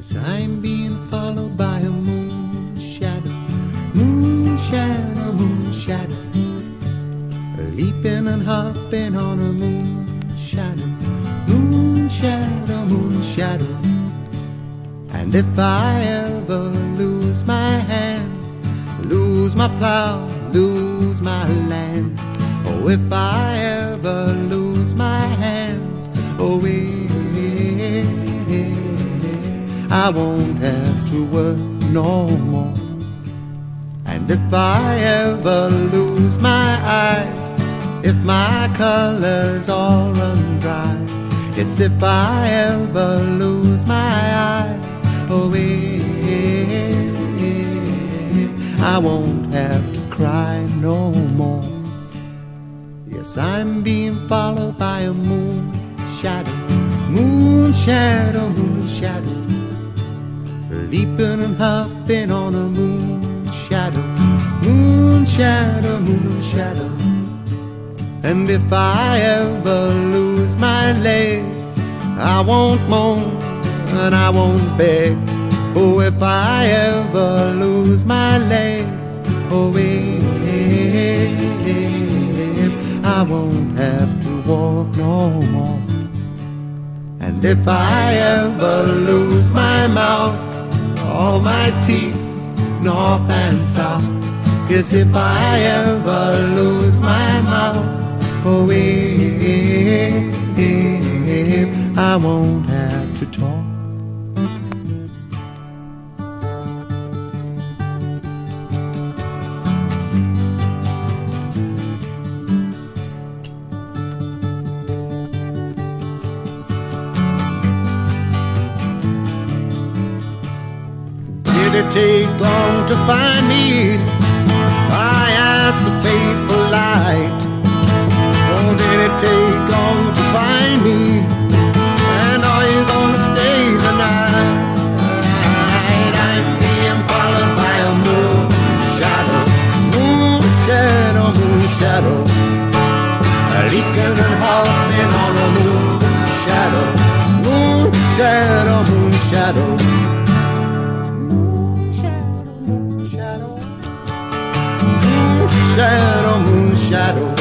Yes, I'm being followed by a moon shadow, moon shadow, moon shadow. Leaping and hopping on a moon shadow, moon shadow, moon shadow. And if I ever lose my hands, lose my plow, lose my land, oh, if I ever lose I won't have to work no more. And if I ever lose my eyes, if my colors all run dry, yes, if I ever lose my eyes, oh, eh, I won't have to cry no more. Yes, I'm being followed by a moon shadow, moon shadow, moon shadow, leaping and hopping on a moon shadow, moon shadow, moon shadow. And if I ever lose my legs, I won't moan and I won't beg. Oh, if I ever lose my legs, oh, if I won't have to walk no more. And if I ever lose my mouth, all my teeth, north and south, yes, if I ever lose my mouth, oh, if I won't have to talk. It take long to find me? I asked the faithful light. Oh, did it take long to find me? And are you gonna stay the night? I'm being followed by a moon shadow, moon shadow, moon shadow. Leaking and hopping on a moon shadow, moon shadow.